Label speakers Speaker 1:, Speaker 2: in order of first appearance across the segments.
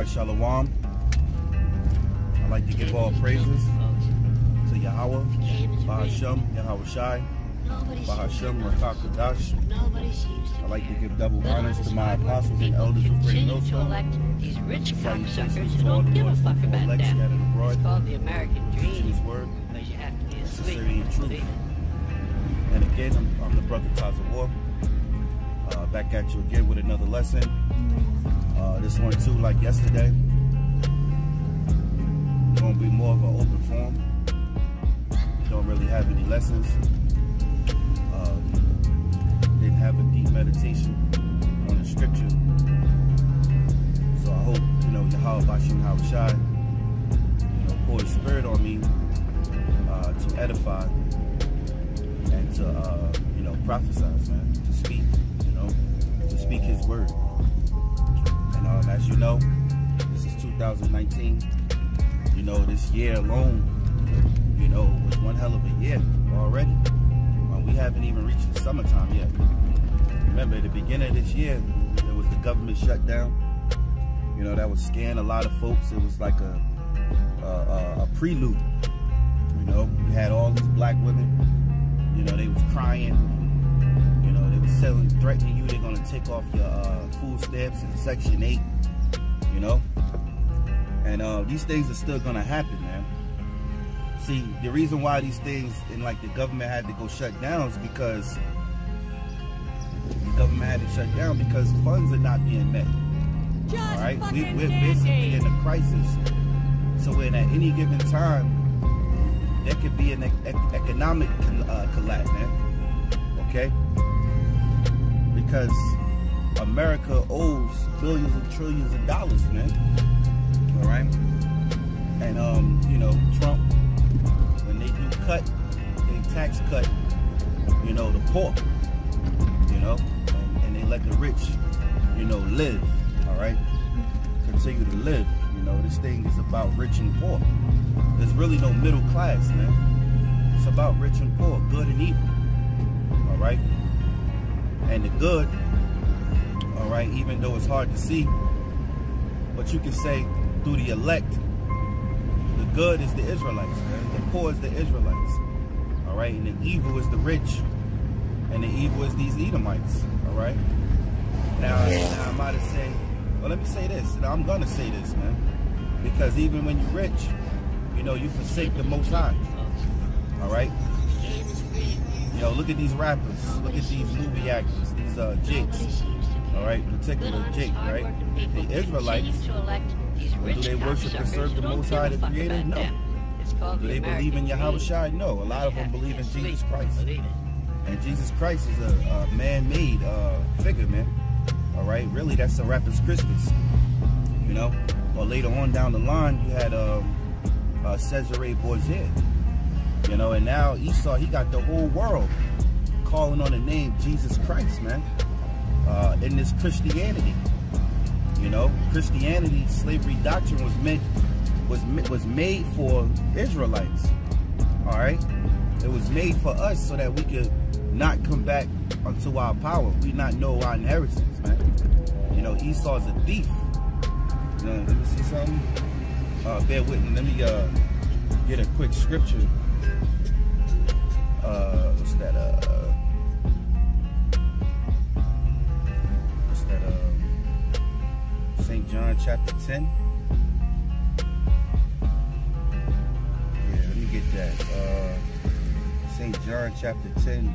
Speaker 1: right, Shalom. I like to give all praises to Yahweh, BaHaSham, Yahweh Shai, BaHaSham, Rakakadash. I like to give double honors to my apostles and elders of Great Millstone.
Speaker 2: These rich cocksuckers who don't
Speaker 1: the
Speaker 2: give a fuck about them. It's called the American dream.
Speaker 1: His word,
Speaker 2: Because you have to be
Speaker 1: sincerity and truth. And again, I'm, I'm the brother Taza War. Uh, back at you again with another lesson. Uh, this one too, like yesterday. Gonna be more of an open forum. Don't really have any lessons. Uh, didn't have a deep meditation on the scripture. So I hope, you know, Yahweh BaHaSham Hawashai, you know, pour his spirit on me uh, to edify and to uh, you know prophesy, man, to speak, you know, to speak His word. Um, as you know, this is 2019. You know, this year alone, you know, was one hell of a year already. Um, we haven't even reached the summertime yet. Remember, at the beginning of this year, there was the government shutdown. You know, that was scaring a lot of folks. It was like a a, a, prelude. You know, you had all these black women you know, they was crying. You know, they was selling, threatening you. They're gonna take off your uh, food stamps in Section 8. You know, and uh, these things are still gonna happen, man. See, the reason why these things and like the government had to go shut down is because the government had to shut down because funds are not being met.
Speaker 2: Just
Speaker 1: All right, we, we're
Speaker 2: candy.
Speaker 1: basically in a crisis. So when at any given time, there could be an ec- economic uh, collapse, man. Okay? Because America owes billions and trillions of dollars, man. All right? And, um, you know, Trump, when they do cut, they tax cut, you know, the poor, you know, and, and they let the rich, you know, live, all right? Continue to live. You know, this thing is about rich and poor. There's really no middle class, man. It's about rich and poor, good and evil. All right? And the good, all right, even though it's hard to see, but you can say through the elect, the good is the Israelites, man. The poor is the Israelites. All right? And the evil is the rich. And the evil is these Edomites. All right? Now, now I might have said, well, let me say this. Now, I'm going to say this, man. Because even when you're rich, you know, you forsake the Most High. All right? Know, look at these rappers. Look at these movie actors. These uh, jakes. All right? Particular Jake, right? The Israelites,
Speaker 2: But
Speaker 1: do they worship and serve the Most High, the Creator? No. do they believe in Yahawashi? No. A lot of them believe in Jesus Christ. And Jesus Christ is a, a man-made uh, figure, man. All right? Really, that's a rapper's Christmas. You know? Or later on down the line, you had um, uh, Cesare Borgia. You know, and now Esau, he got the whole world calling on the name Jesus Christ, man. Uh, in this Christianity. You know, Christianity, slavery doctrine was meant was was made for Israelites. All right, it was made for us so that we could not come back unto our power. We not know our inheritance, man. You know, Esau's a thief. You know, let me see something. Uh, bear with me. Let me uh, get a quick scripture. Uh, what's that? Uh, what's that? Uh, St. John chapter 10. Yeah, let me get that. Uh, St. John chapter 10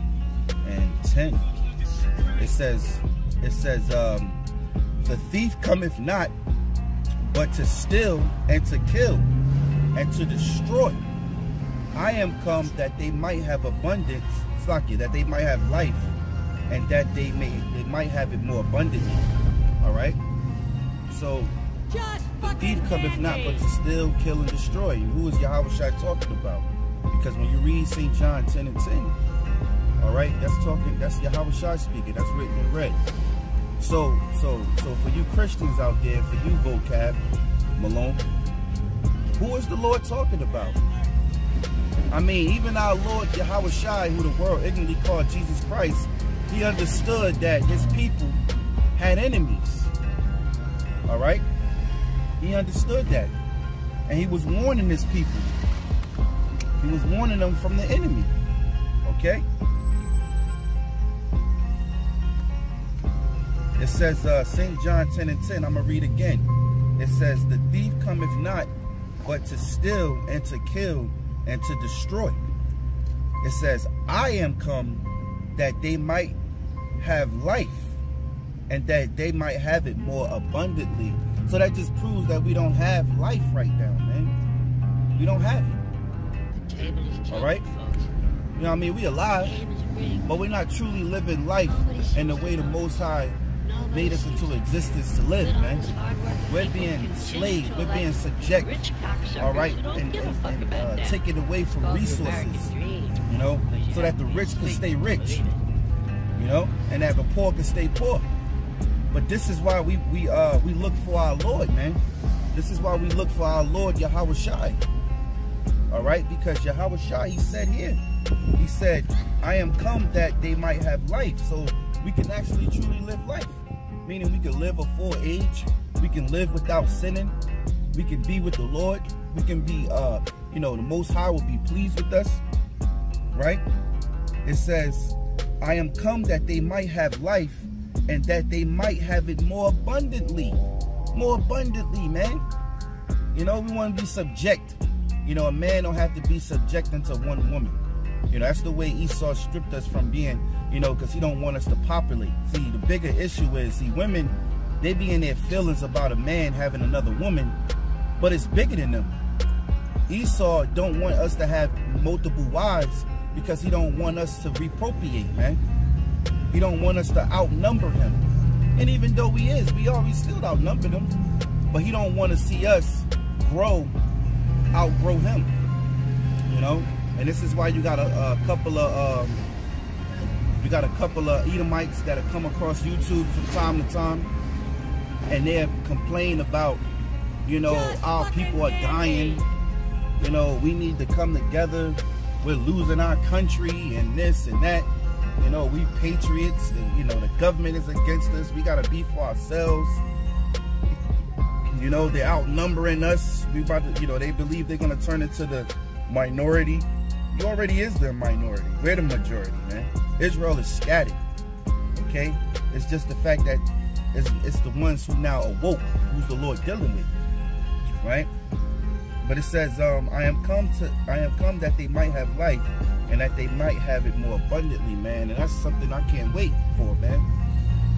Speaker 1: and 10. It says, it says, um, the thief cometh not but to steal and to kill and to destroy. I am come that they might have abundance, Slaki, that they might have life, and that they may they might have it more abundantly. All right. So
Speaker 2: Just
Speaker 1: the thief cometh not but to steal, kill, and destroy. And who is Yahawashi talking about? Because when you read St. John 10 and 10, all right, that's talking, that's Yahawashi speaking. That's written in red. So, so, so for you Christians out there, for you Vocab, Malone, who is the Lord talking about? I mean, even our Lord Yahawashi, who the world ignorantly called Jesus Christ, he understood that his people had enemies. All right? He understood that. And he was warning his people. He was warning them from the enemy. Okay? It says, uh, St. John 10 and 10, I'm going to read again. It says, The thief cometh not, but to steal and to kill and to destroy. It says, I am come that they might have life and that they might have it more abundantly. So that just proves that we don't have life right now, man. We don't have it. All right. You know what I mean? We alive, but we're not truly living life in the way the Most High made us into existence to live, man.
Speaker 2: this hard work
Speaker 1: We're being enslaved. We're being subject, all right, and, and, and uh, taken away from resources, you know, so that the rich can stay rich, you know, and that the poor can stay poor. But this is why we we uh we look for our Lord, man. This is why we look for our Lord Yahawashi. All right, because Yahawashi, he said here, he said, I am come that they might have life. So we can actually truly live life. Meaning we can live a full age. We can live without sinning. We can be with the Lord. We can be, uh, you know, the Most High will be pleased with us. Right? It says, I am come that they might have life and that they might have it more abundantly. More abundantly, man. You know, we want to be subject. You know, a man don't have to be subject unto one woman. You know, that's the way Esau stripped us from being, you know, because he don't want us to populate. See, the bigger issue is, see, women, they be in their feelings about a man having another woman, but it's bigger than them. Esau don't want us to have multiple wives because he don't want us to repropriate, man. He don't want us to outnumber him. And even though he is, we always still outnumber him. But he don't want to see us grow, outgrow him. You know? And this is why you got a, a couple of um, you got a couple of Edomites that have come across YouTube from time to time and they complain about, you know,
Speaker 2: Just
Speaker 1: our people are dying. You know, we need to come together. We're losing our country and this and that. You know, we patriots and you know the government is against us. We gotta be for ourselves. You know, they're outnumbering us. We about to, you know, they believe they're gonna turn into the minority. You already is the minority. We're the majority, man. Israel is scattered. Okay? It's just the fact that it's, it's the ones who now awoke, who's the Lord dealing with. Right? But it says, um, I am come to I am come that they might have life and that they might have it more abundantly, man. And that's something I can't wait for, man.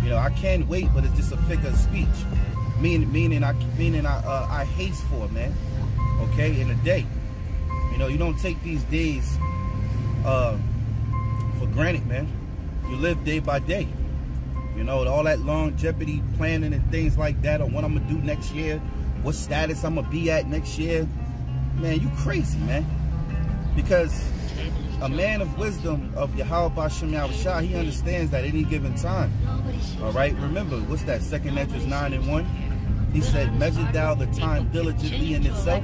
Speaker 1: You know, I can't wait, but it's just a figure of speech. Meaning meaning I meaning I uh, I haste for, man. Okay, in a day. You know, you don't take these days uh, for granted, man. You live day by day. You know, all that longevity planning and things like that, or what I'm gonna do next year, what status I'm gonna be at next year. Man, you crazy, man. Because a man of wisdom of Yahweh BaHaSham Yahushua, he understands that any given time. All right, remember, what's that? Second Esdras 9 and 1. He said, Measure thou the time diligently in itself,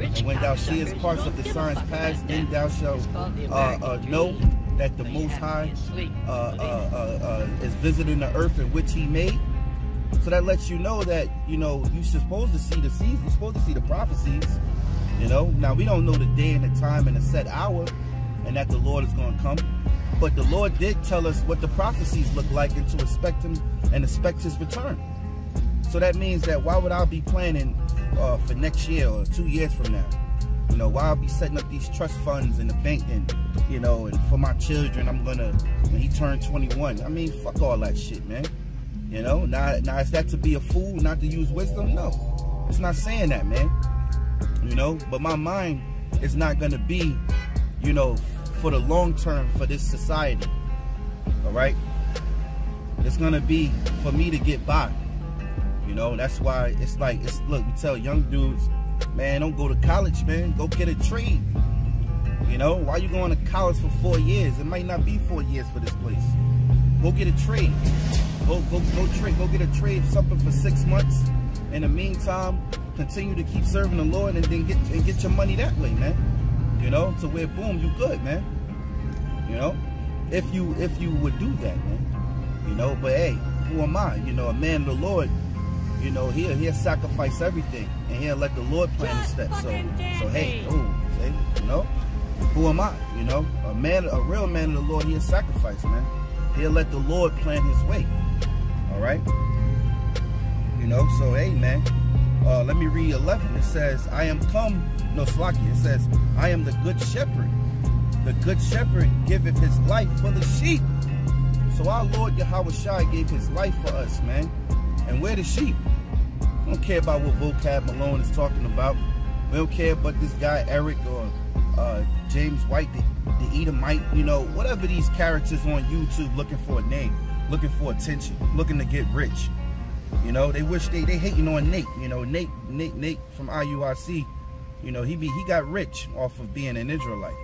Speaker 1: and when thou seest parts of the signs past, then thou shalt uh, uh, know that the Most High uh, uh, uh, uh, is visiting the earth in which He made. So that lets you know that you know you're supposed to see the seeds. You're supposed to see the prophecies. You know. Now we don't know the day and the time and the set hour, and that the Lord is going to come. But the Lord did tell us what the prophecies look like, and to expect Him and expect His return. So that means that why would I be planning uh, for next year or two years from now? You know, why I'll be setting up these trust funds in the bank and, you know, and for my children, I'm gonna, when he turned 21. I mean, fuck all that shit, man. You know, now, now is that to be a fool, not to use wisdom? No, it's not saying that, man. You know, but my mind is not gonna be, you know, for the long term for this society. All right, it's gonna be for me to get by. You know, that's why it's like it's look, we tell young dudes, man, don't go to college, man. Go get a trade. You know, why you going to college for four years? It might not be four years for this place. Go get a trade. Go go go trade. Go get a trade something for six months. In the meantime, continue to keep serving the Lord and then get and get your money that way, man. You know, to where boom, you good, man. You know, if you if you would do that, man. You know, but hey, who am I? You know, a man of the Lord you know, he'll he'll sacrifice everything and he'll let the Lord plan his steps. So so hey, oh, see, you know, who am I? You know, a man, a real man of the Lord, he'll sacrifice, man. He'll let the Lord plan his way. All right. You know, so hey, man. Uh, let me read 11. It says, I am come, no, Slaki, it says, I am the good shepherd. The good shepherd giveth his life for the sheep. So our Lord Yahawashi gave his life for us, man. And we're the sheep. We don't care about what Vocab Malone is talking about. We don't care about this guy Eric or uh, James White, the, the Edomite, you know, whatever these characters on YouTube looking for a name, looking for attention, looking to get rich. You know, they wish they they hating on Nate. You know, Nate Nate Nate from IUIC. You know, he be he got rich off of being an Israelite.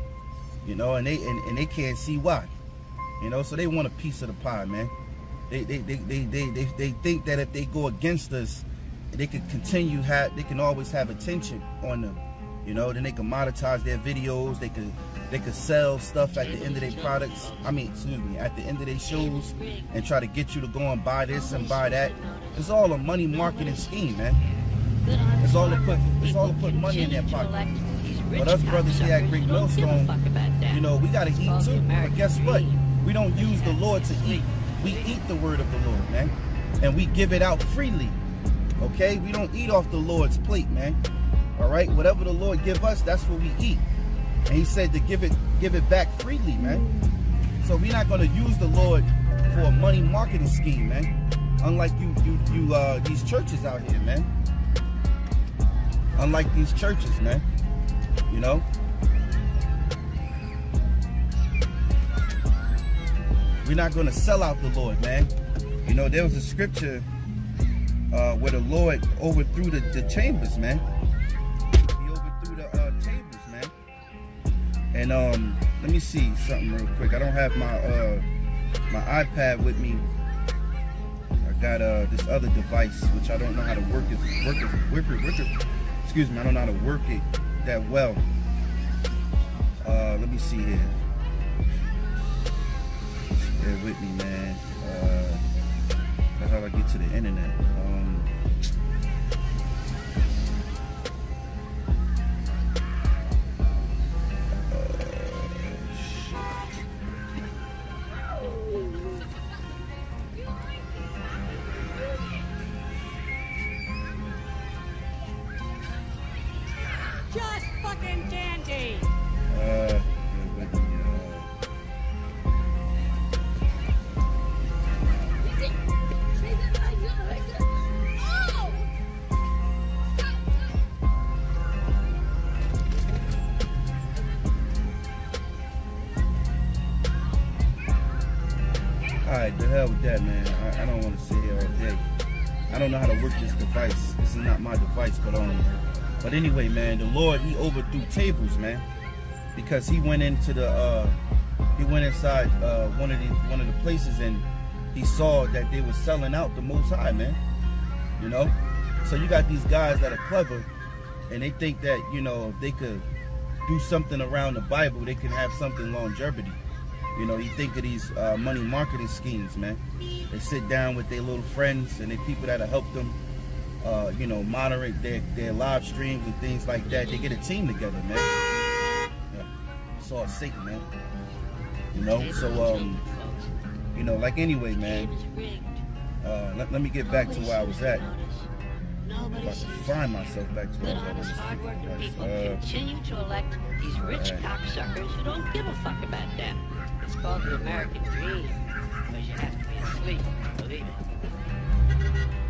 Speaker 1: You know, and they and, and they can't see why. You know, so they want a piece of the pie, man. They they they they they they, they think that if they go against us, they can continue have they can always have attention on them. You know, then they can monetize their videos. They can they could sell stuff at the end of their products. I mean, excuse me, at the end of their shows and try to get you to go and buy this and buy that. It's all a money marketing scheme, man. It's all to put it's all to put money in their pocket. But us brothers here at Great Millstone, you know, we gotta eat too. But guess what? We don't use the Lord to eat. We eat the word of the Lord, man. And we give it out freely. Okay? We don't eat off the Lord's plate, man. All right? Whatever the Lord give us, that's what we eat. And he said to give it give it back freely, man. So we're not gonna use the Lord for a money marketing scheme, man. Unlike you you you uh these churches out here, man. Unlike these churches, man. You know? We're not gonna sell out the Lord, man. You know, there was a scripture uh, where the Lord overthrew the, the chambers, man. He overthrew the uh, tables, man. And um, let me see something real quick. I don't have my uh, my iPad with me. I got uh, this other device which I don't know how to work it, work it, work it, work it. Excuse me, I don't know how to work it that well. Uh, let me see here. Bear with me, man. Uh, how do I get to the internet? Um,
Speaker 2: Just fucking dandy.
Speaker 1: Device. This is not my device, but um, but anyway, man, the Lord he overthrew tables, man, because he went into the uh, he went inside uh one of the one of the places and he saw that they were selling out the Most High, man. You know, so you got these guys that are clever, and they think that you know they could do something around the Bible, they can have something longevity. You know, you think of these uh, money marketing schemes, man. They sit down with their little friends and the people that'll help them, uh, you know, moderate their, their live streams and things like that. They get a team together, man. Yeah. All Satan, man. You know, so, um, you know, like anyway, man, uh, let, let me get back to where I was at. If I can find myself back to where I was at.
Speaker 2: hardworking people
Speaker 1: freaking
Speaker 2: continue to elect these rich
Speaker 1: Alright.
Speaker 2: cocksuckers who don't give a fuck about them. It's called the American dream. Because you have to be asleep, believe it.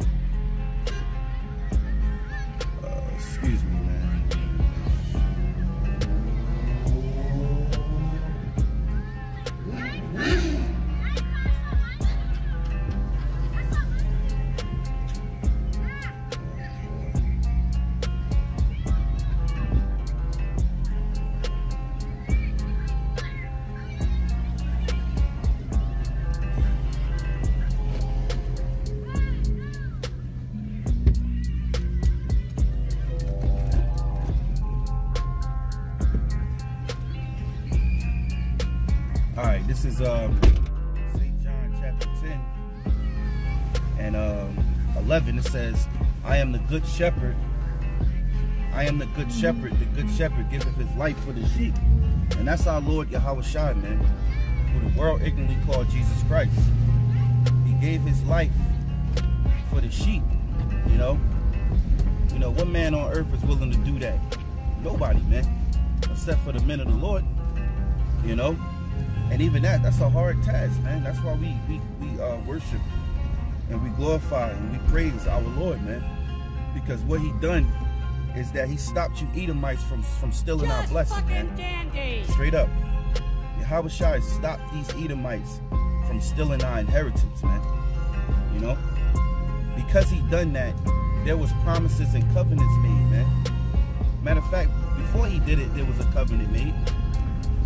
Speaker 1: Shepherd. I am the good shepherd. The good shepherd giveth his life for the sheep. And that's our Lord Yahawashi, man, who the world ignorantly called Jesus Christ. He gave his life for the sheep, you know. You know, what man on earth is willing to do that? Nobody, man, except for the men of the Lord, you know. And even that, that's a hard task, man. That's why we we, we uh, worship and we glorify and we praise our Lord, man. Because what he done is that he stopped you Edomites from, from stealing
Speaker 2: Just
Speaker 1: our blessing, man.
Speaker 2: dandy.
Speaker 1: Straight up. Yahawashi stopped these Edomites from stealing our inheritance, man. You know? Because he done that, there was promises and covenants made, man. Matter of fact, before he did it, there was a covenant made.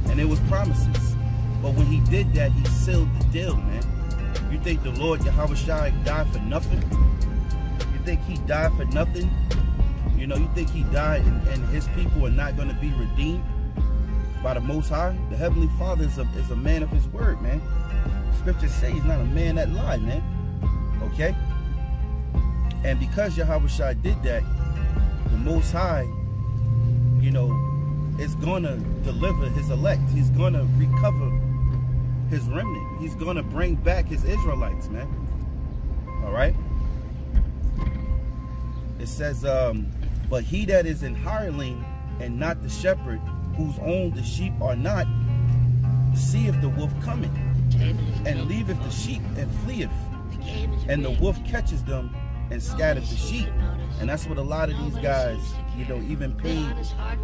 Speaker 1: And it was promises. But when he did that, he sealed the deal, man. You think the Lord Yahawashi died for nothing? You think he died for nothing? You know, you think he died and, and his people are not going to be redeemed by the Most High? The Heavenly Father is a, is a man of his word, man. Scriptures say he's not a man that lied, man. Okay? And because Yahawashi did that, the Most High, you know, is going to deliver his elect. He's going to recover his remnant. He's going to bring back his Israelites, man. All right? It says, um, but he that is an hireling and not the shepherd, whose own the sheep are not, seeth the wolf coming, and leaveth the sheep and fleeth, and the wolf catches them and scattereth the sheep. And that's what a lot of these guys, you know, even paid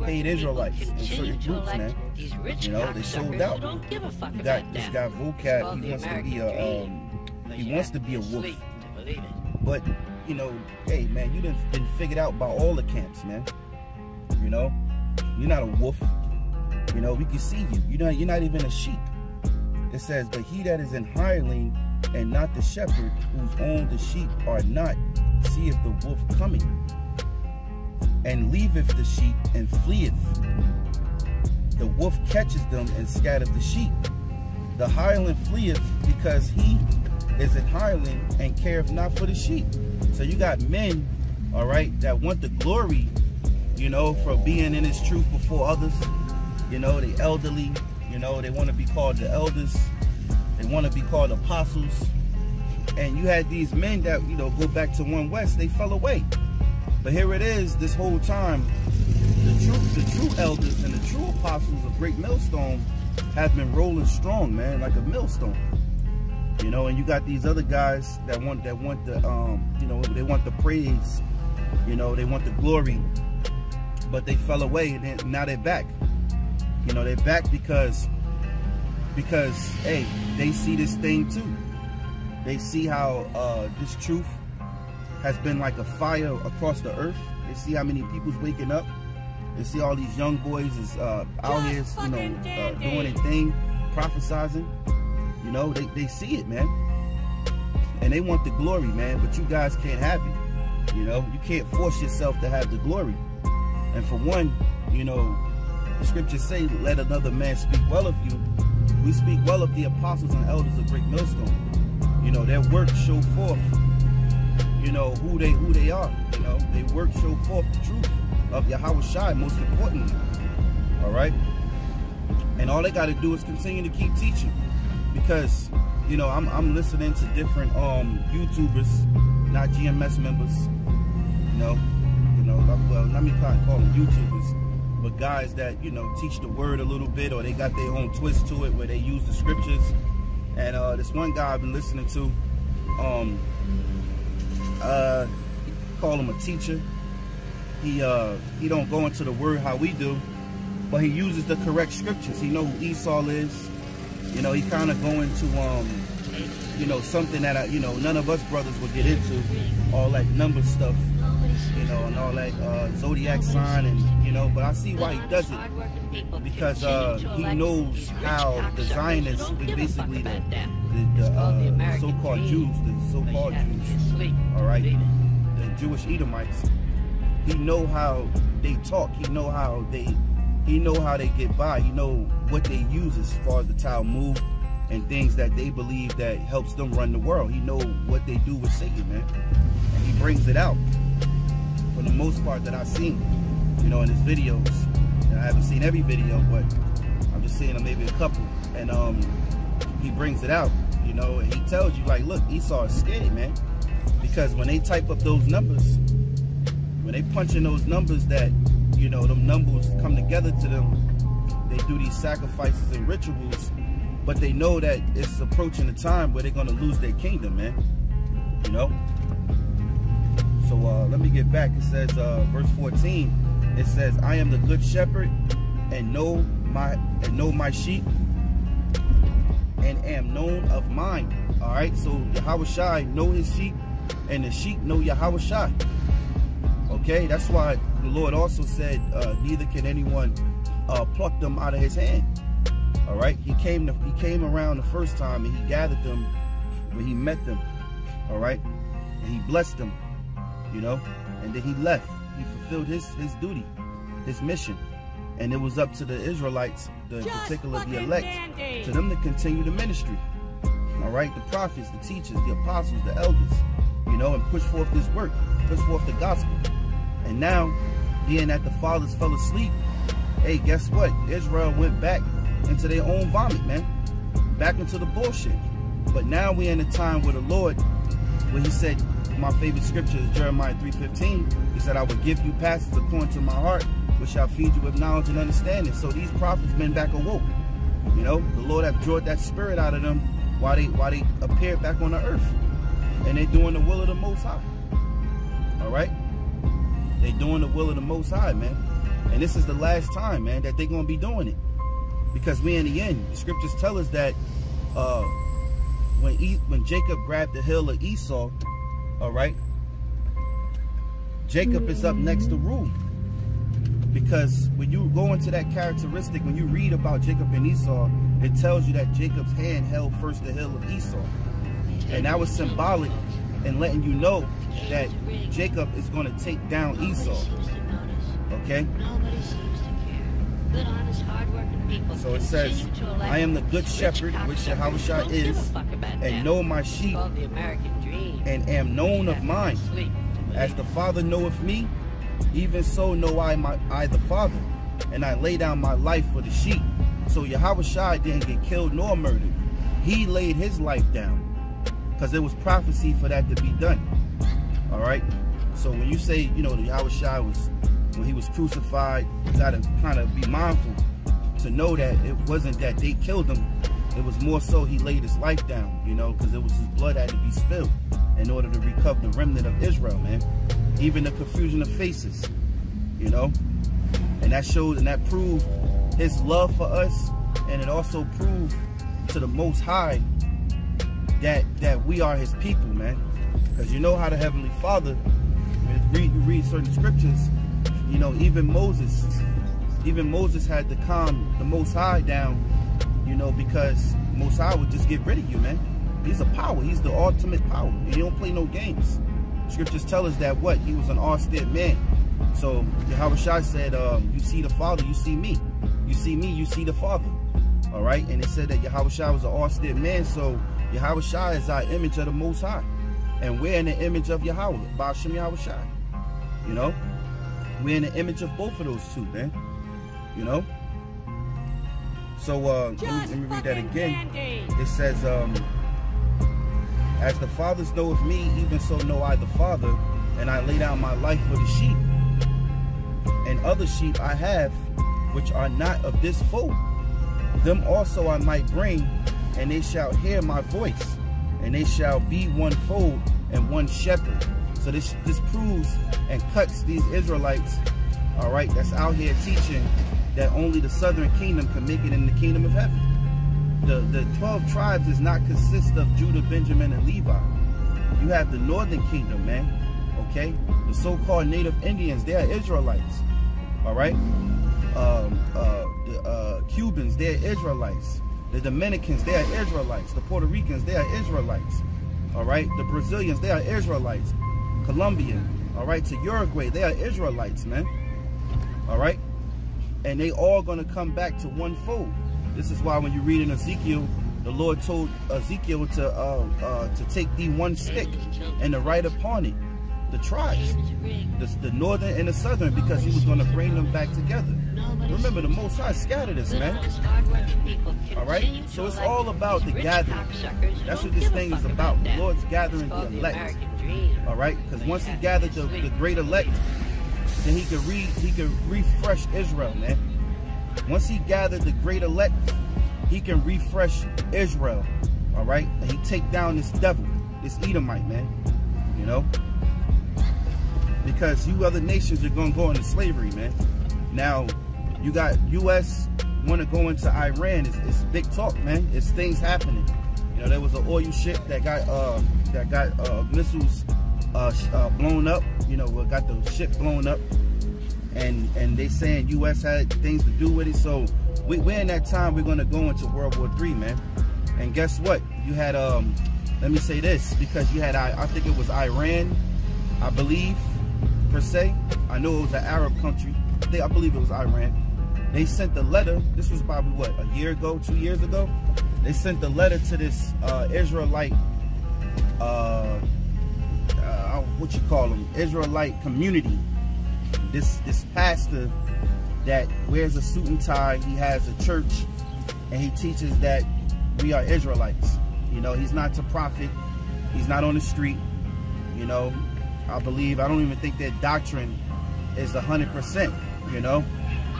Speaker 1: paid Israelites in certain groups, man. You know, they sold out. You got this guy Vocab, he wants to be a um, he wants to be a wolf. But you know, hey man, you didn't been figured out by all the camps, man. You know, you're not a wolf. You know, we can see you. You know, you're not even a sheep. It says, but he that is an hireling and not the shepherd, whose own the sheep are not, seeth the wolf coming, and leaveth the sheep and fleeth. The wolf catches them and scattereth the sheep. The hireling fleeth because he is an hireling and careth not for the sheep. So you got men, all right, that want the glory, you know, for being in his truth before others. You know, the elderly, you know, they want to be called the elders. They want to be called apostles. And you had these men that, you know, go back to one west, they fell away. But here it is, this whole time, the true, the true elders and the true apostles of Great Millstone have been rolling strong, man, like a millstone. You know, and you got these other guys that want that want the um, you know, they want the praise, you know, they want the glory, but they fell away and then now they're back. You know, they're back because because hey, they see this thing too. They see how uh, this truth has been like a fire across the earth. They see how many people's waking up. They see all these young boys is uh, out here, you know, uh, doing their thing, prophesizing. You know, they, they see it, man. And they want the glory, man, but you guys can't have it. You know, you can't force yourself to have the glory. And for one, you know, the scriptures say, let another man speak well of you. We speak well of the apostles and elders of Great Millstone. You know, their work show forth, you know, who they who they are. You know, they work show forth the truth of Yahawashi, most importantly. All right? And all they got to do is continue to keep teaching. Because, you know, I'm, I'm listening to different um, YouTubers, not GMS members, you know, you know, well, let me call, call them YouTubers, but guys that, you know, teach the word a little bit or they got their own twist to it where they use the scriptures. And uh, this one guy I've been listening to, um, uh, call him a teacher. He uh, he don't go into the word how we do, but he uses the correct scriptures. He know who Esau is. You know, he kind of go into um, you know, something that I, you know, none of us brothers would get into, all that number stuff, you know, and all that uh, zodiac sign, and you know. But I see why he does it because uh, he knows how the Zionists, basically the, the, the uh, so-called Jews, the so-called Jews, all right, the Jewish Edomites. He know how they talk. He know how they, he know how they get by. He know what they use as far as the Talmud and things that they believe that helps them run the world. He know what they do with Satan, man. And he brings it out for the most part that I've seen, you know, in his videos. And I haven't seen every video, but I'm just seeing maybe a couple. And um, he brings it out, you know, and he tells you like, look, Esau is scared, man. Because when they type up those numbers, when they punch in those numbers that, you know, them numbers come together to them, they do these sacrifices and rituals, but they know that it's approaching the time where they're going to lose their kingdom, man. You know? So uh, let me get back. It says, uh, verse 14, it says, I am the good shepherd and know my and know my sheep and am known of mine. All right, so Yahawashi know his sheep and the sheep know Yahawashi. Okay, that's why the Lord also said, uh, neither can anyone uh, pluck them out of his hand. All right, he came to, he came around the first time and he gathered them when he met them. All right, and he blessed them, you know, and then he left. He fulfilled his his duty, his mission, and it was up to the Israelites, the
Speaker 2: Just
Speaker 1: particular the elect,
Speaker 2: dandy.
Speaker 1: to them to continue the ministry. All right, the prophets, the teachers, the apostles, the elders, you know, and push forth this work, push forth the gospel. And now, being that the fathers fell asleep, hey, guess what? Israel went back into their own vomit, man. Back into the bullshit. But now we're in a time where the Lord, where he said, my favorite scripture is Jeremiah 3.15. He said, I will give you passages according to my heart, which shall feed you with knowledge and understanding. So these prophets been back awoke. You know, the Lord have drawn that spirit out of them while they while they appeared back on the earth. And they're doing the will of the Most High. All right? They're doing the will of the Most High, man. And this is the last time, man, that they're going to be doing it. Because we in the end, the scriptures tell us that uh, when e when Jacob grabbed the hill of Esau, all right, Jacob is up next to rule. Because when you go into that characteristic, when you read about Jacob and Esau, it tells you that Jacob's hand held first the hill of Esau. And that was symbolic in letting you know that Jacob is going to take down Esau. Okay?
Speaker 2: Nobody seems to care. Good, honest, hardworking people.
Speaker 1: So it says,
Speaker 2: continue to elect
Speaker 1: I am the good shepherd, which Yahawashi
Speaker 2: who don't give a
Speaker 1: is, and know my sheep,
Speaker 2: called the American dream.
Speaker 1: and am known of mine. As the Father knoweth me, even so know I my I the Father, and I lay down my life for the sheep. So Yahawashi didn't get killed nor murdered. He laid his life down. Because there was prophecy for that to be done. Alright? So when you say, you know, the Shai was when he was crucified, you gotta kind of be mindful to know that it wasn't that they killed him. It was more so he laid his life down, you know, because it was his blood had to be spilled in order to recover the remnant of Israel, man. Even the confusion of faces, you know. And that showed and that proved his love for us, and it also proved to the Most High that that we are His people, man. Because you know how the Heavenly Father, when read, read certain scriptures, you know, even Moses, even Moses had to calm the Most High down, you know, because Most High would just get rid of you, man. He's a power. He's the ultimate power. And he don't play no games. Scriptures tell us that what? He was an austere man. So Yahawashi said, um, you see the Father, you see me. You see me, you see the Father. All right? And it said that Yahawashi was an austere man. So Yahawashi is our image of the Most High. And we're in the image of Yahweh, by Shem Yahawashi. You know? We're in the image of both of those two, man. You know? So uh, let, me, let me read that again. It says, um, As the fathers know of me, even so know I the Father, and I lay down my life for the sheep. And other sheep I have, which are not of this fold. Them also I might bring, and they shall hear my voice, and they shall be one fold and one shepherd. So this this proves and cuts these Israelites, all right, that's out here teaching that only the southern kingdom can make it in the kingdom of heaven. The the 12 tribes does not consist of Judah, Benjamin, and Levi. You have the northern kingdom, man. Okay? The so-called native Indians, they are Israelites. All right? Um, uh, the uh, Cubans, they're Israelites. The Dominicans, they are Israelites. The Puerto Ricans, they are Israelites. All right? The Brazilians, they are Israelites. Colombia, all right? To Uruguay, they are Israelites, man. All right? And they all going to come back to one fold. This is why when you read in Ezekiel, the Lord told Ezekiel to uh, uh, to take the one stick and to write upon it the tribes, the, the northern and the southern, because he was going to bring them back together. Remember, the Most High scattered us, man. All right? So it's all about the gathering. That's what this thing is about. The Lord's gathering the elect. All right? Because once he gathered the, the great elect, then he could re he could refresh Israel, man. Once he gathered the great elect, he can refresh Israel. All right? And he take down this devil, this Edomite, man. You know? Because you other nations are going to go into slavery, man. Now, you got U.S. want to go into Iran. It's, it's, big talk, man. It's things happening. You know, there was an oil ship that got uh, that got uh, missiles uh, uh, blown up. You know, got the ship blown up, and and they saying U.S. had things to do with it. So we, we're in that time. We're going to go into World War Three, man. And guess what? You had um, let me say this because you had I, I think it was Iran, I believe, per se. I know it was an Arab country. They, I believe it was Iran. They sent the letter. This was probably what a year ago, two years ago. They sent the letter to this uh, Israelite, uh, uh, what you call them, Israelite community. This this pastor that wears a suit and tie. He has a church, and he teaches that we are Israelites. You know, he's not to prophet. He's not on the street. You know, I believe, I don't even think their doctrine is 100%, you know.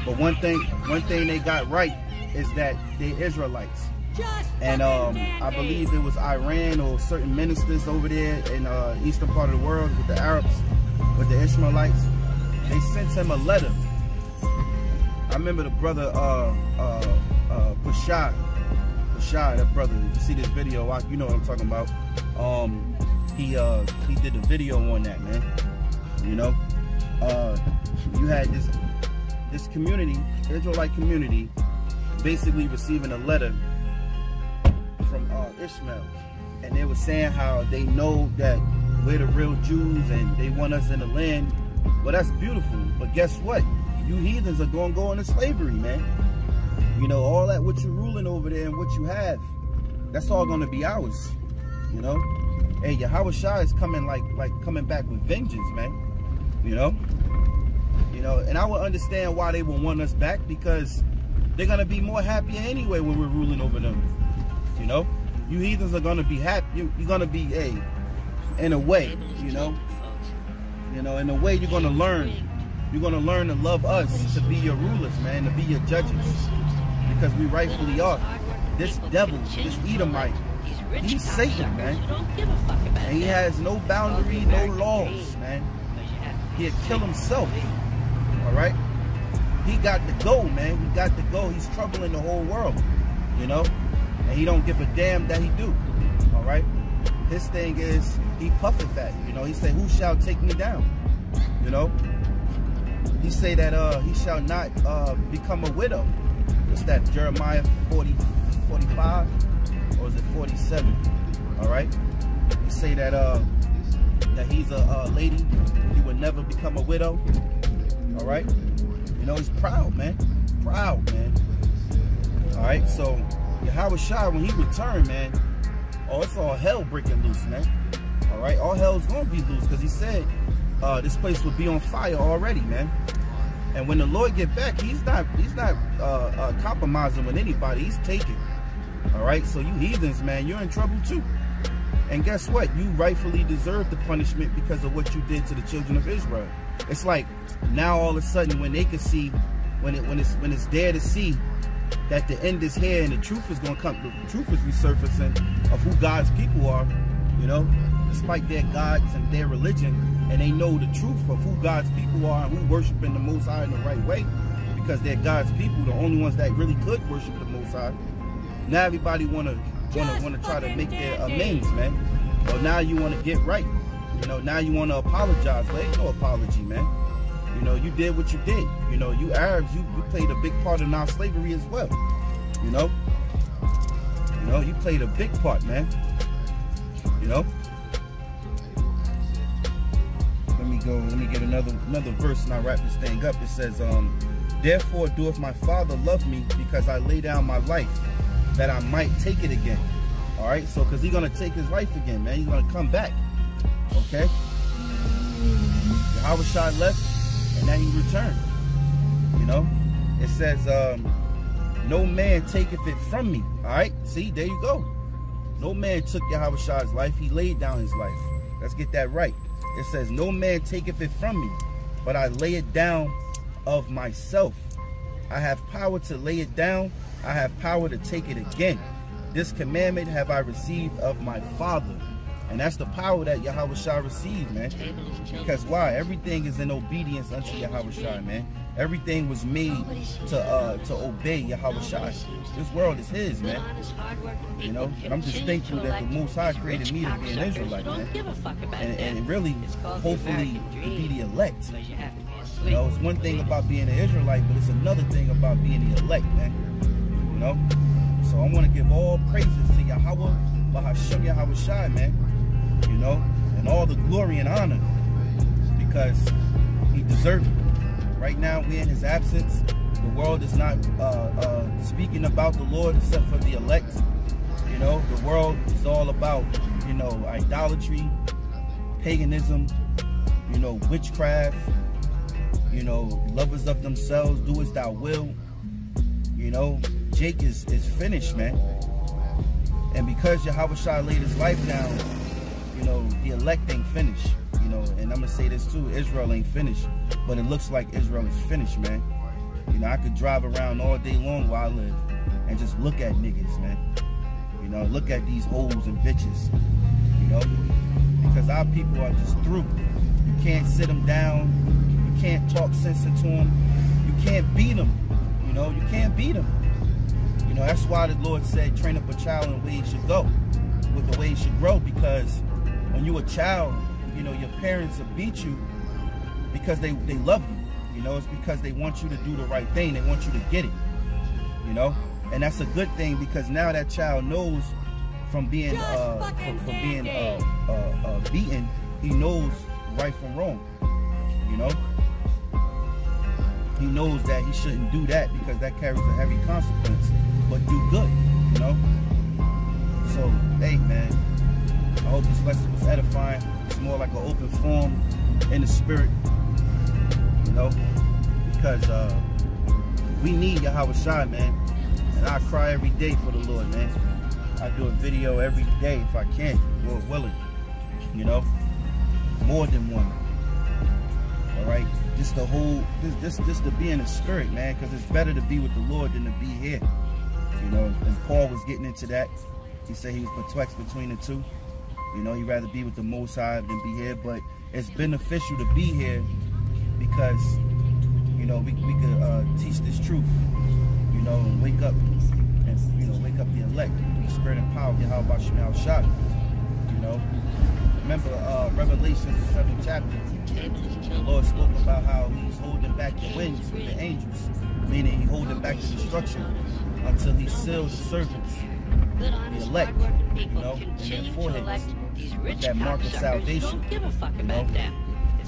Speaker 1: But one thing, one thing they got right is that they're Israelites. And um, I believe it was Iran or certain ministers over there in the uh, eastern part of the world with the Arabs, with the Ishmaelites. They sent him a letter. I remember the brother uh, uh, uh, Bashar, Bashar, that brother. You see this video, you know what I'm talking about. Um, he uh, he did a video on that, man. You know, uh, you had this this community, Israelite community, basically receiving a letter from uh, Ishmael. And they were saying how they know that we're the real Jews and they want us in the land. Well, that's beautiful. But guess what? You heathens are going to go into slavery, man. You know, all that what you're ruling over there and what you have, that's all going to be ours. You know? Hey, Yahawashi is coming like like coming back with vengeance, man. You know? You know, and I would understand why they would want us back because they're gonna be more happier anyway when we're ruling over them. You know, you heathens are gonna be happy. You, are gonna be a, in a way, you know, you know, in a way you're gonna learn. You're gonna learn to love us to be your rulers, man, to be your judges, because we rightfully are. This devil, this Edomite, he's Satan, man, and he has no boundary, no laws, man. He'll kill himself all right? He got to go, man. He got to go. He's troubling the whole world, you know? And he don't give a damn that he do, all right? His thing is, he puffing that, you know? He say, who shall take me down, you know? He say that uh, he shall not uh, become a widow. What's that, Jeremiah 40, 45? Or is it 47? All right? He say that uh, that he's a, a lady. He would never become a widow. All right. You know, he's proud, man. Proud, man. All right. So Yahawashi, when he returned, man, oh, it's all hell breaking loose, man. All right. All hell's to be loose because he said uh, this place would be on fire already, man. And when the Lord get back, he's not he's not uh, uh, compromising with anybody. He's taking. All right. So you heathens, man, you're in trouble too. And guess what? You rightfully deserve the punishment because of what you did to the children of Israel. It's like now all of a sudden when they can see, when it when it's when it's there to see that the end is here and the truth is gonna come, the truth is resurfacing of who God's people are, you know, despite their gods and their religion, and they know the truth of who God's people are and who worshiping the Most High in the right way, because they're God's people, the only ones that really could worship the Most High. Now everybody wanna wanna wanna try to make their amends, man. Well, now you wanna get right. You know, now you wanna apologize. Well, ain't no apology, man. You know, you did what you did. You know, you Arabs, you, you played a big part in our slavery as well. You know? You know, you played a big part, man. You know? Let me go, let me get another another verse and I wrap this thing up. It says, um, Therefore doeth my father love me because I lay down my life that I might take it again. All right, so because he's gonna take his life again, man. He's gonna come back. Okay. Yahawashi left and then he returned. You know? It says, um, no man taketh it from me. All right? See, there you go. No man took Yahawashi's life. He laid down his life. Let's get that right. It says, no man taketh it from me, but I lay it down of myself. I have power to lay it down. I have power to take it again. This commandment have I received of my Father. And that's the power that Yahawashi received, man. Because why? Everything is in obedience unto Yahawashi, man. Everything was made to uh, to obey Yahawashi. This world is his, man. You know, and I'm just thankful that the Most High created me to be an Israelite, man. And, and really, hopefully, to be the elect. You know, it's one thing about being an Israelite, but it's another thing about being the elect, man. You know? So I want to give all praises to Yahawah, BaHaSham Yahweh Shai, man you know, and all the glory and honor because he deserves it. Right now, we're in his absence. The world is not uh, uh, speaking about the Lord except for the elect. You know, the world is all about, you know, idolatry, paganism, you know, witchcraft, you know, lovers of themselves, do as thou will. You know, Jake is, is finished, man. And because Yahawashi laid his life down, you know, the elect ain't finished. You know, and I'm gonna say this too, Israel ain't finished. But it looks like Israel is finished, man. You know, I could drive around all day long while I live and just look at niggas, man. You know, look at these hoes and bitches. You know, because our people are just through. You can't sit them down. You can't talk sense into them. You can't beat them. You know, you can't beat them. You know, that's why the Lord said, train up a child in the way he should go, with the way he should grow, because when you're a child, you know, your parents will beat you because they, they love you. You know, it's because they want you to do the right thing. They want you to get it. You know? And that's a good thing because now that child knows from being uh from, from being uh, uh, uh, beaten, he knows right from wrong. You know? He knows that he shouldn't do that because that carries a heavy consequence. But do good, you know? So, hey man, I hope this lesson was edifying. It's more like an open forum in the spirit, you know, because uh, we need Yahawashi, man. And I cry every day for the Lord, man. I do a video every day if I can, Lord willing, you know, more than one. All right, just the whole, just, just, just to be in the spirit, man, because it's better to be with the Lord than to be here. You know, and Paul was getting into that. He said he was perplexed between the two. You know, he'd rather be with the Most High than be here. But it's beneficial to be here because, you know, we, we could uh, teach this truth. You know, and wake up and, you know, wake up the elect, the spirit and power of Yahweh Shemal Shah. You know, remember uh, Revelation, the seventh chapter, the Lord spoke about how he's holding back the winds with the angels, meaning he's holding back the destruction until he seals the servants the elect, you know, in their foreheads with that mark of salvation. give them a You know?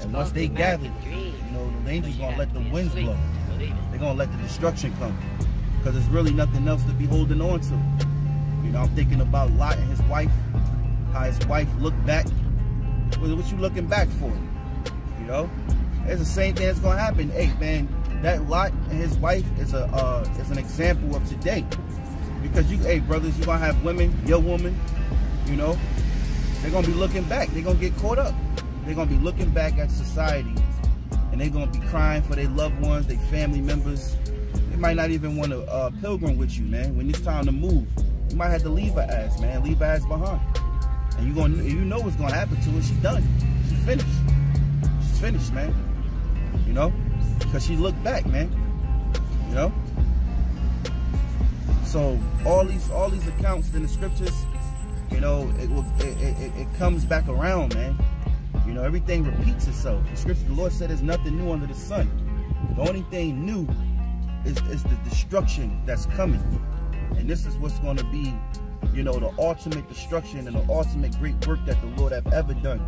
Speaker 1: And once they gather, you know, the angels gonna let the winds blow. They're gonna let the destruction come. Because there's really nothing else to be holding on to. You know, I'm thinking about Lot and his wife, how his wife looked back. What, you looking back for? You know? It's the same thing that's gonna happen. Hey man, that Lot and his wife is a uh, is an example of today. Because you, hey brothers, you're gonna have women, your woman, you know, they're gonna be looking back. They're gonna get caught up. They're gonna be looking back at society and they're gonna be crying for their loved ones, their family members. They might not even want to uh, pilgrim with you, man. When it's time to move, you might have to leave her ass, man. Leave her ass behind. And you gonna, you know what's gonna happen to her. She's done. She's finished. She's finished, man. You know, because she looked back, man. You know. So all these all these accounts in the scriptures, you know, it it, it, it comes back around, man. You know, everything repeats itself. The scripture, the Lord said, there's nothing new under the sun. The only thing new is, is the destruction that's coming. And this is what's going to be, you know, the ultimate destruction and the ultimate great work that the Lord have ever done,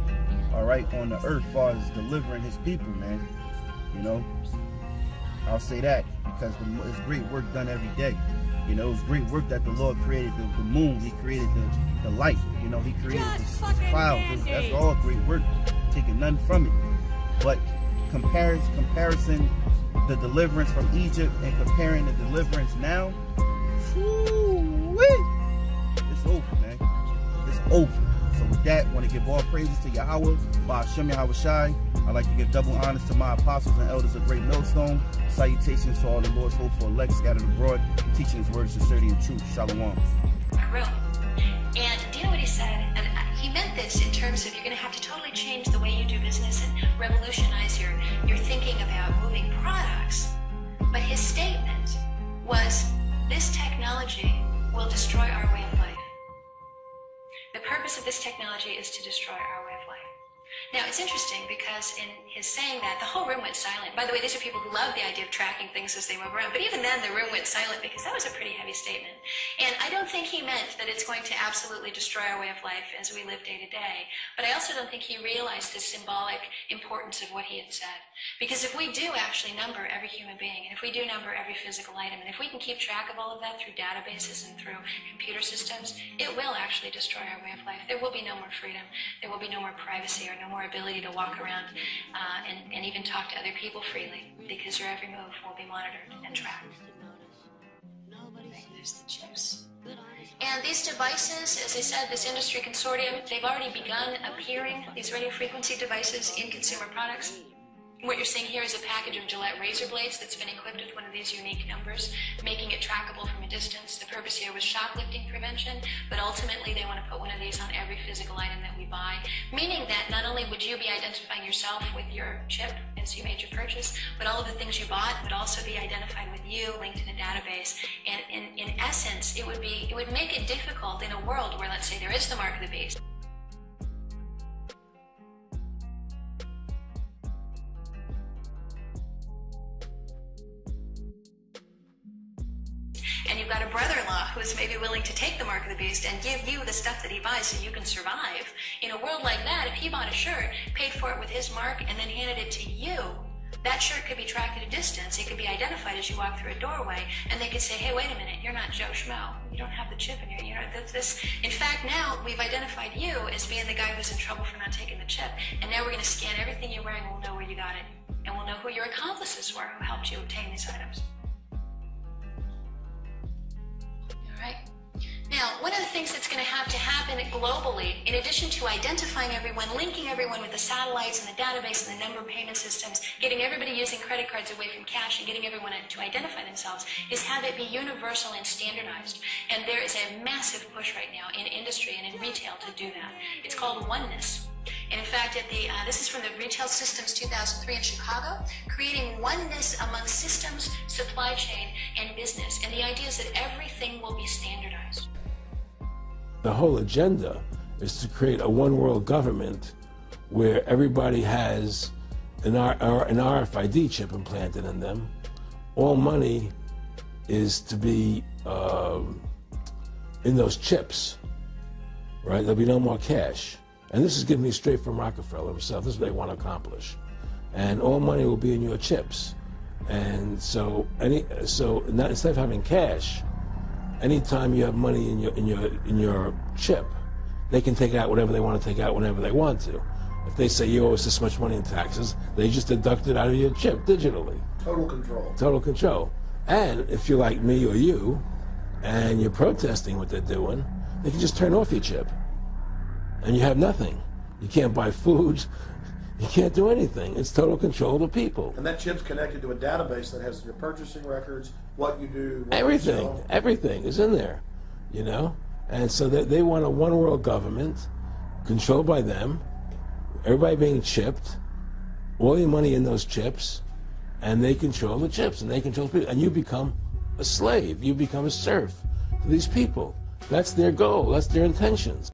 Speaker 1: all right, on the earth as far as delivering his people, man. You know, I'll say that because it's great work done every day. You know, it was great work that the Lord created the, the moon. He created the, the light. You know, he created the, the clouds. That's all great work. Taking none from it. But compares comparison the deliverance from Egypt and comparing the deliverance now, it's over, man. It's over. So with that, want to give all praises to Yahawah, by Hashem Yahawashi. I'd like to give double honors to my apostles and elders of GreatMillStone. Salutations to all the Lord's hopeful elect scattered abroad, teaching his word sincerity and truth. Shalom.
Speaker 3: Room. And do you know what he said? And he meant this in terms of you're going to have to totally change the way you do business and revolutionize your, your thinking about moving products. But his statement was this technology will destroy our way of life. The purpose of this technology is to destroy our. Now, it's interesting because in his saying that, the whole room went silent. By the way, these are people who love the idea of tracking things as they move around. But even then, the room went silent because that was a pretty heavy statement. And I don't think he meant that it's going to absolutely destroy our way of life as we live day to day. But I also don't think he realized the symbolic importance of what he had said. Because if we do actually number every human being, and if we do number every physical item, and if we can keep track of all of that through databases and through computer systems, it will actually destroy our way of life. There will be no more freedom. There will be no more privacy or no more ability to walk around uh, and, and even talk to other people freely because your every move will be monitored and tracked. And these devices, as I said, this industry consortium, they've already begun appearing, these radio frequency devices, in consumer products. What you're seeing here is a package of Gillette razor blades that's been equipped with one of these unique numbers, making it trackable from a distance. The purpose here was shoplifting prevention, but ultimately they want to put one of these on every physical item that we buy, meaning that not only would you be identifying yourself with your chip as you made your purchase, but all of the things you bought would also be identified with you, linked in a database. And in, in essence, it would be it would make it difficult in a world where let's say there is the mark of the beast. To take the mark of the beast and give you the stuff that he buys so you can survive. In a world like that, if he bought a shirt, paid for it with his mark, and then handed it to you, that shirt could be tracked at a distance. It could be identified as you walk through a doorway, and they could say, "Hey, wait a minute, you're not Joe Schmo. You don't have the chip in your, you know, this, this." In fact, now we've identified you as being the guy who's in trouble for not taking the chip, and now we're going to scan everything you're wearing. We'll know where you got it, and we'll know who your accomplices were who helped you obtain these items. Right? Now, one of the things that's going to have to happen globally, in addition to identifying everyone, linking everyone with the satellites and the database and the number of payment systems, getting everybody using credit cards away from cash and getting everyone to identify themselves, is have it be universal and standardized. And there is a massive push right now in industry and in retail to do that. It's called oneness. And in fact, at the, uh, this is from the Retail Systems 2003 in Chicago, creating oneness among systems, supply chain, and business. And the idea is that everything will be standardized.
Speaker 4: The whole agenda is to create a one world government where everybody has an, R- an RFID chip implanted in them. All money is to be um, in those chips, right? There'll be no more cash. And this is giving me straight from Rockefeller himself. This is what they want to accomplish. And all money will be in your chips. And so any so not, instead of having cash, anytime you have money in your in your in your chip, they can take out whatever they want to take out whenever they want to. If they say you owe us this much money in taxes, they just deduct it out of your chip digitally.
Speaker 5: Total control.
Speaker 4: Total control. And if you're like me or you, and you're protesting what they're doing, they can just turn off your chip and you have nothing. You can't buy food. You can't do anything. It's total control of the people.
Speaker 5: And that chip's connected to a database that has your purchasing records, what you do, what you
Speaker 4: Everything,
Speaker 5: sell.
Speaker 4: everything is in there, you know. And so they, they want a one world government controlled by them, everybody being chipped, all your money in those chips, and they control the chips and they control the people. And you become a slave, you become a serf to these people. That's their goal, that's their intentions.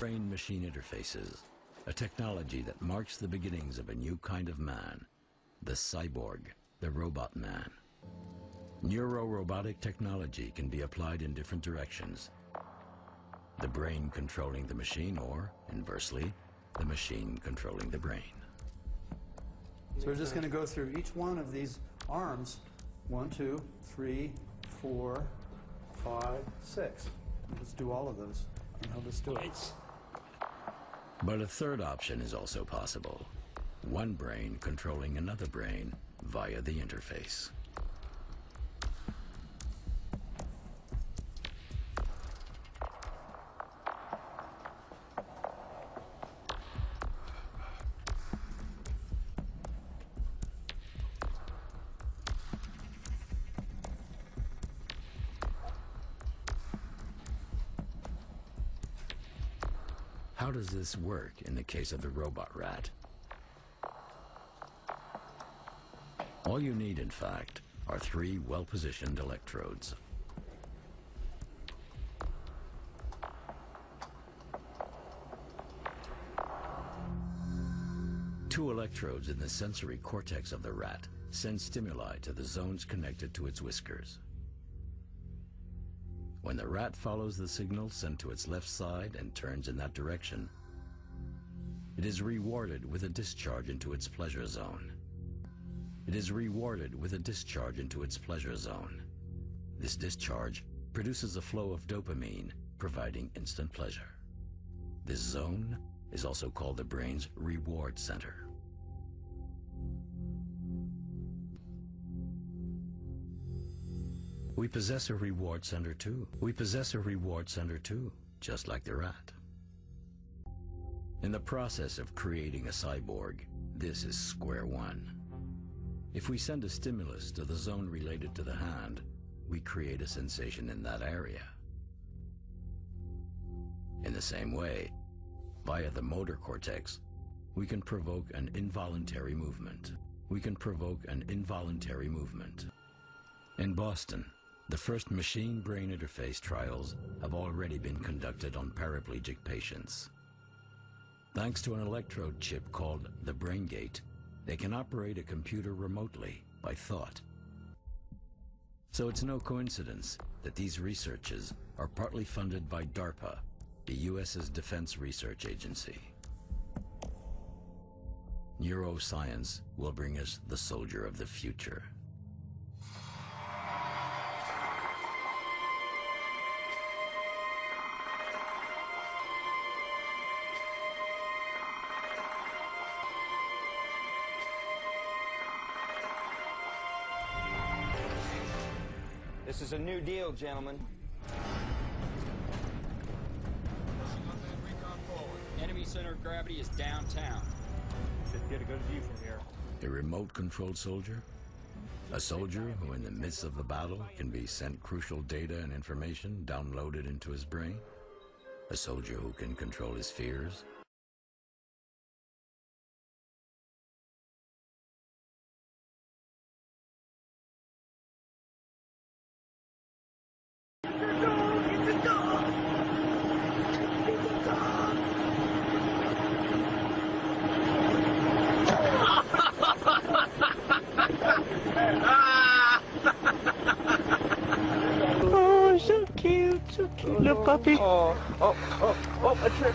Speaker 6: Brain machine interfaces, a technology that marks the beginnings of a new kind of man, the cyborg, the robot man. Neuro-robotic technology can be applied in different directions. The brain controlling the machine or, inversely, the machine controlling the brain.
Speaker 7: So we're just going to go through each one of these arms. One, two, three, four,
Speaker 5: five, six. Let's do all of those. And I'll just do it.
Speaker 6: But a third option is also possible. One brain controlling another brain via the interface. Does this work in the case of the robot rat? All you need, in fact, are three well-positioned electrodes. Two electrodes in the sensory cortex of the rat send stimuli to the zones connected to its whiskers. When the rat follows the signal sent to its left side and turns in that direction, it is rewarded with a discharge into its pleasure zone. It is rewarded with a discharge into its pleasure zone. This discharge produces a flow of dopamine, providing instant pleasure. This zone is also called the brain's reward center. We possess a reward center too. We possess a reward center too, just like the rat. In the process of creating a cyborg, this is square one. If we send a stimulus to the zone related to the hand, we create a sensation in that area. In the same way, via the motor cortex, we can provoke an involuntary movement. We can provoke an involuntary movement. In Boston, the first machine-brain interface trials have already been conducted on paraplegic patients. Thanks to an electrode chip called the BrainGate, they can operate a computer remotely by thought. So it's no coincidence that these researches are partly funded by DARPA, the US's defense research agency. Neuroscience will bring us the soldier of the future.
Speaker 8: This is a new deal, gentlemen.
Speaker 9: Enemy center of gravity is downtown.
Speaker 10: Should get a good view from here.
Speaker 6: A remote-controlled soldier? A soldier who in the midst of the battle can be sent crucial data and information downloaded into his brain? A soldier who can control his fears?
Speaker 11: Oh, so cute, so cute, little puppy.
Speaker 8: Oh, oh, oh, oh, a trick.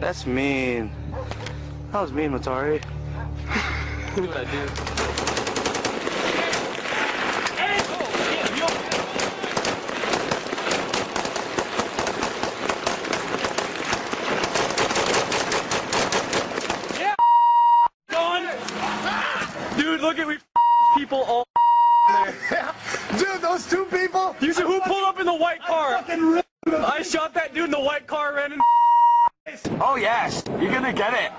Speaker 11: That's mean. That was mean, Matari.
Speaker 8: Look what I do.
Speaker 10: Dude, look at we people all there.
Speaker 5: Dude, those two people.
Speaker 10: You see who pulled up in the white car? I shot that dude in the white car, ran in.
Speaker 11: Oh, yes. You're gonna get it.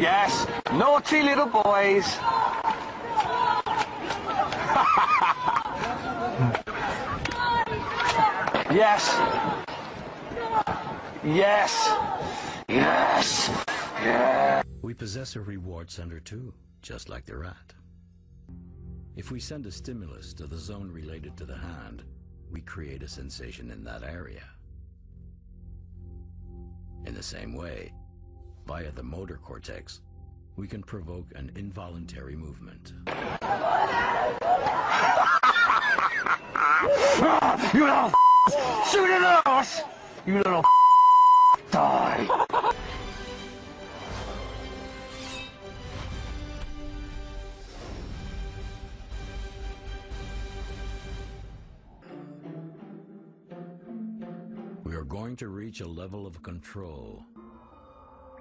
Speaker 11: Yes. Naughty little boys. yes. Yes. Yes. Yes.
Speaker 6: We possess a reward center too, just like the rat. If we send a stimulus to the zone related to the hand, we create a sensation in that area. In the same way, via the motor cortex, we can provoke an involuntary movement.
Speaker 11: You little shoot at us! You little die!
Speaker 6: Going to reach a level of control.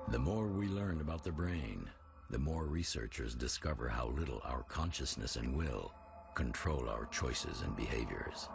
Speaker 6: The more we learn about the brain, the more researchers discover how little our consciousness and will control our choices and behaviors.